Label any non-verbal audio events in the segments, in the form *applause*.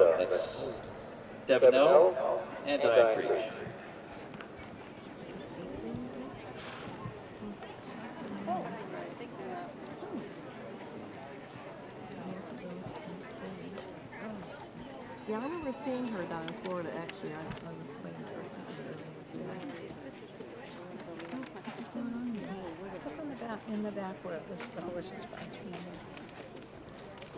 That's Debenel and I Creech. Yeah, I remember seeing her down in Florida, actually. I, I was playing the first time. What's going on here? Look on the back, in the back where the Star Wars is back.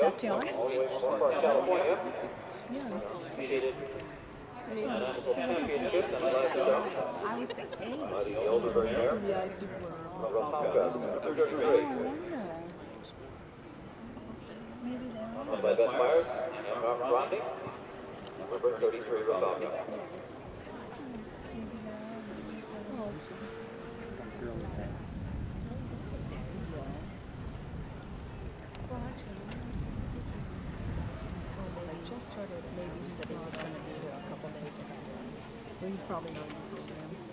That's Far California. Yeah. I by Beth Myers and Rodney, number thirty-three, Rafalca. I So you probably know the program. This is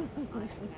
*laughs* pleasant.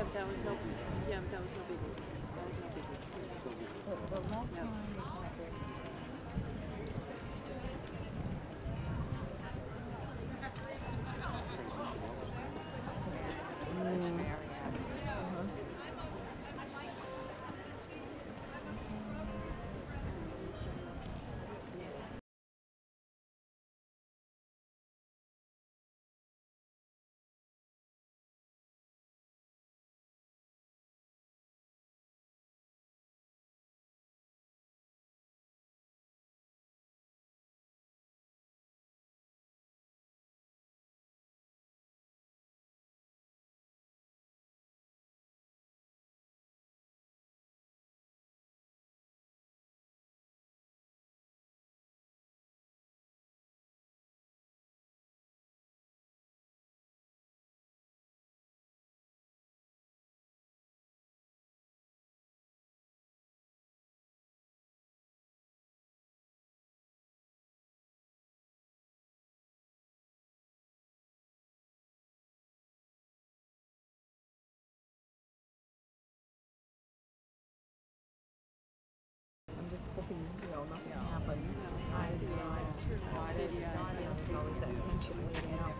Yeah, but that was no, yeah, that was no big, that was no big. The, the left you know, nothing happens. I, you know, I, there's always that tension waiting out.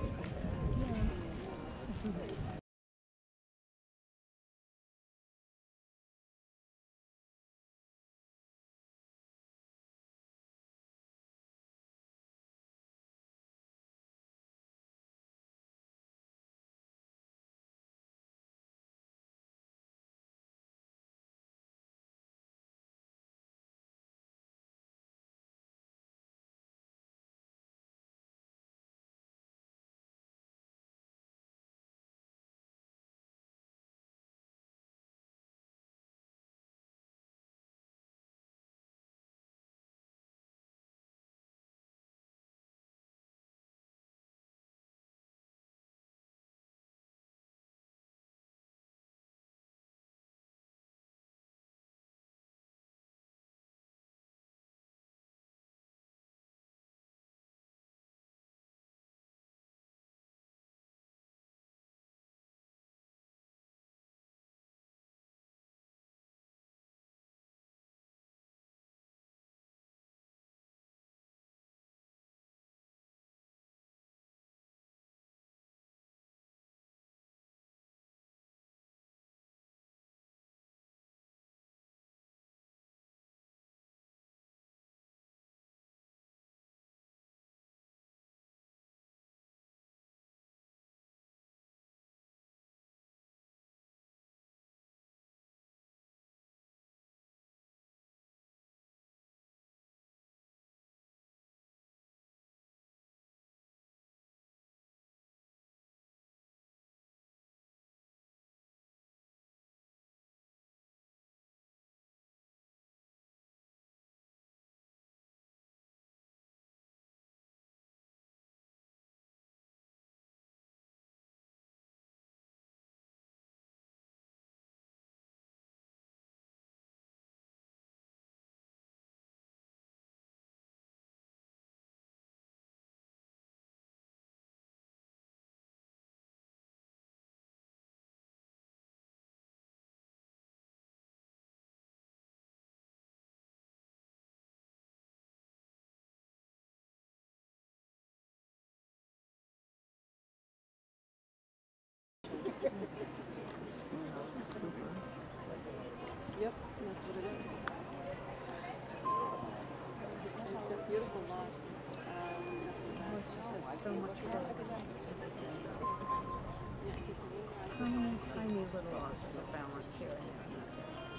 Little balance here and there.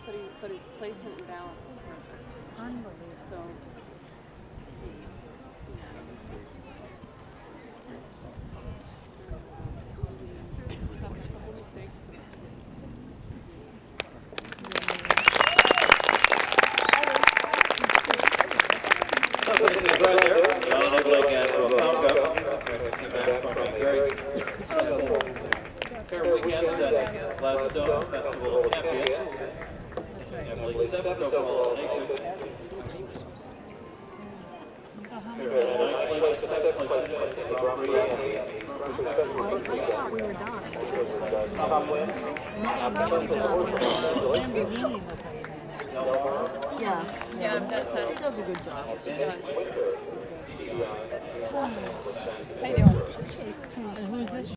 But, he, but his placement and balance is perfect. Unbelievable. So, Gladstone Festival Champion. I believe seventh overall nation. Ninth place, second place, Grand Prix, I thought we were done. Lamborghini will tell you. Yeah. Yeah, that, He that's, does a good job. she does. How you doing?